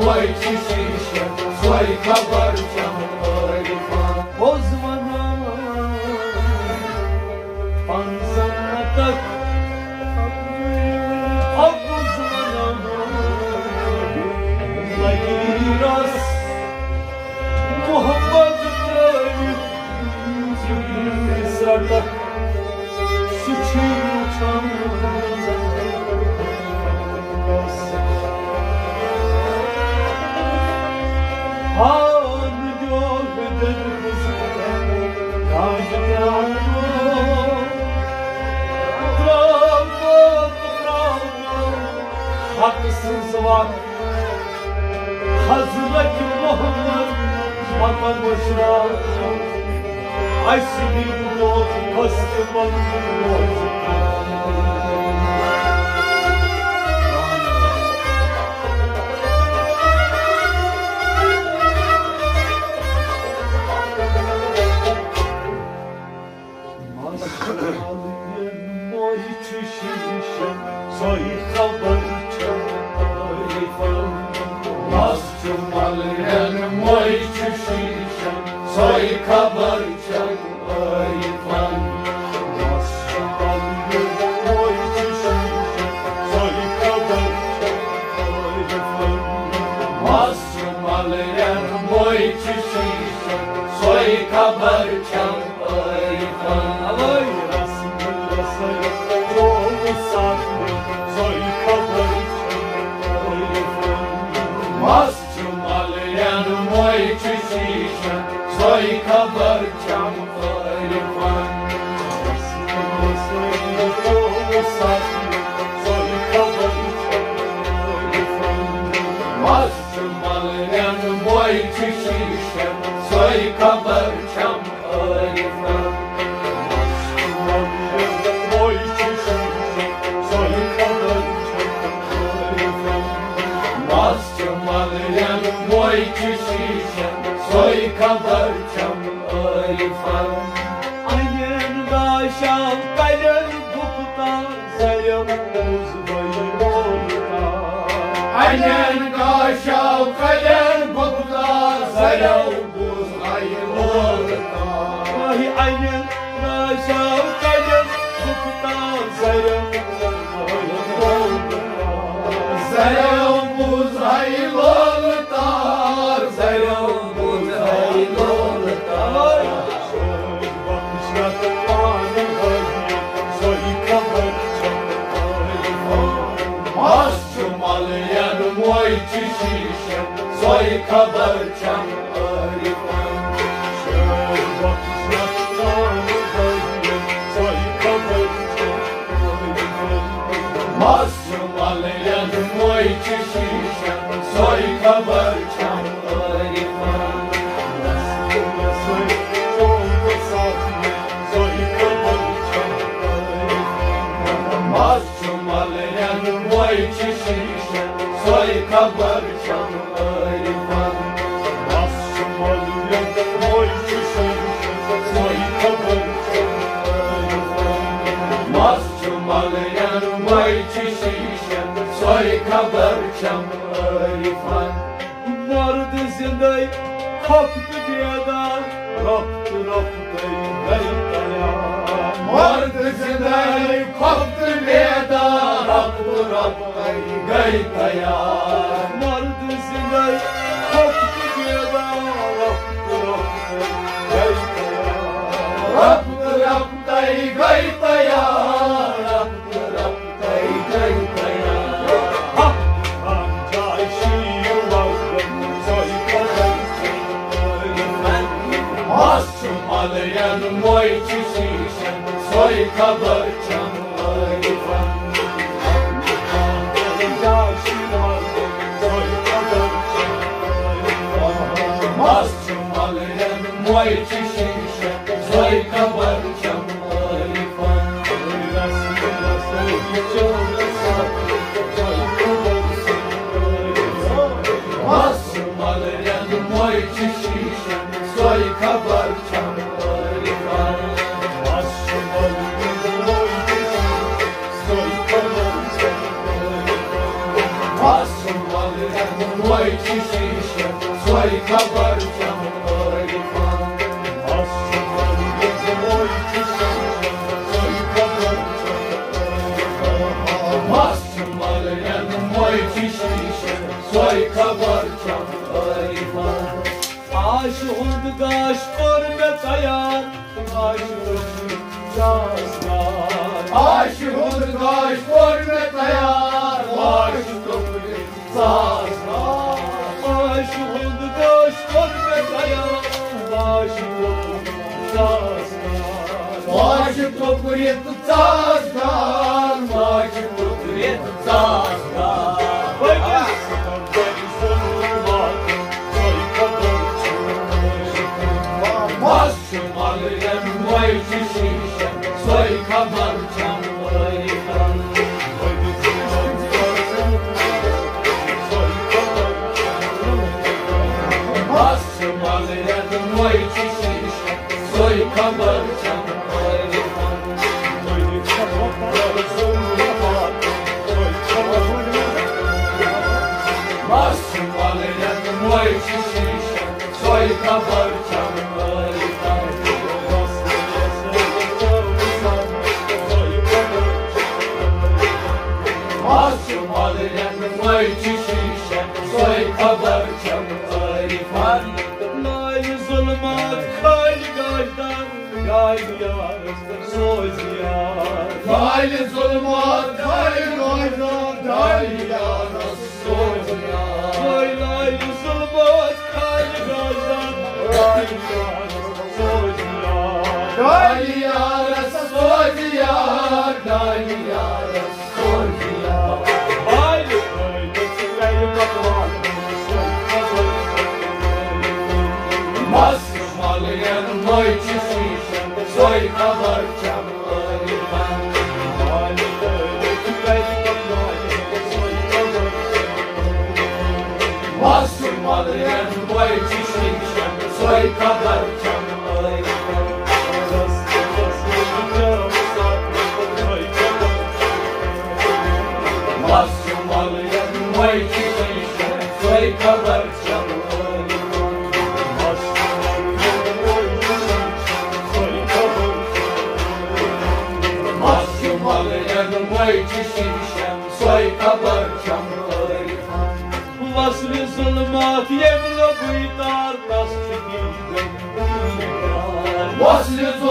мой чистище, свой хабарчам орифан. Позвана панзана так, обузвана лагирас, мухаббат кровь, земли садах. I see you, Lord, custom of the Soy kabarcak çüşüşe Soy kabarcak ayıpan Aynen daşam kalem kupta Zayım uzbayı orta Aynen kaşav kalem bukta Zarav buz Vahi aynen daşam kalem çişişe Soy kabarçam arifan Soy kabarçam arifan Masçumalıyan moy çişişe Soy kabarçam arifan Var. Dizinde koptu bir Rabbı Rabbı gaytaya dizinde koptu bir adam Raptı raptı dayan Rabbı Rabbı gaytaya Rabbı Rabbı gaytaya Hak amca işi yıllardır Soy Masçumalıyan moy çişişe Soy kabarçam Masçumalıyan moy çişişe Soy kabarçam arifan Masçumalıyan moy çişişe Soy kabarçam Masçumalıyan moy çişişe Soy kabarçam Aşık gaş korbe tayar Aşık yazlar Aşık kaş formet ayar. Aşık sazlar Aşık gaş korbe tayar Aşık yazlar Aşık topuret sazlar Aşık topuret sazlar kabarcam ayıkan Bastım alırdım vay çişiş Soy kabarcam alırdım vay çişiş Soy kabarcam ayıkan Lay zulmat kaylı gaydan Kaylı yarıstır söz yar Dali zulmat, dali goyda, dali yaras soya. Lay lay zulmat kaylı gaydan Kaylı yarıstır söz yar Dali yaras soya, dali yaras Masum alırdım vay çişiş Soy kabarcam ayıkan Masum alırdım vay çişiş Soy kabarcam ayıkan Mahkum alırdım vay çişmişem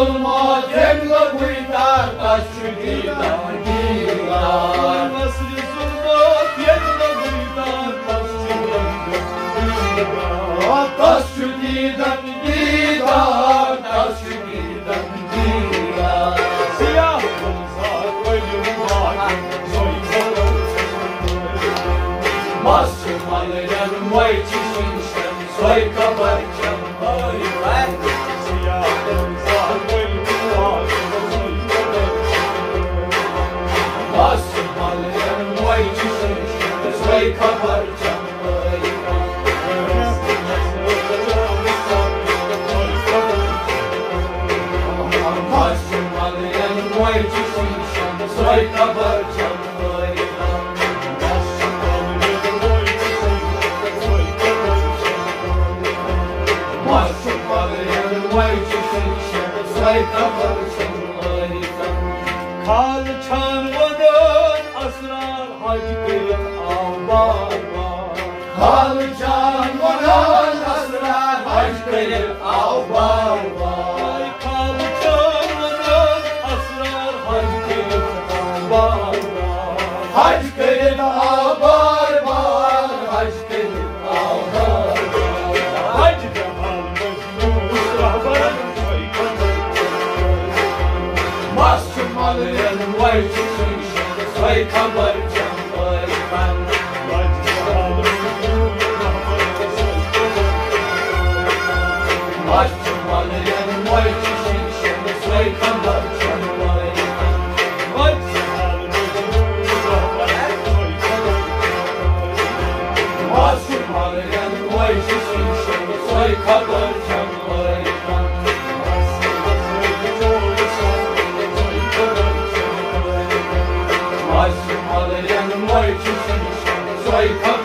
Vaslı zulma temla buytar Taş çüdiden girar Vaslı zulmat yemle buytar Nasıl gidin Taş çüdiden girar Taş çüdiden girar Siyah olsa ölüm var Soymalı Mahkum alırdım vay çişmişem Soy kabarcam ayıkan Siyah Hallelujah. Soy kabarcam ayıkan Mahkum alırım vay çişmişim Hey.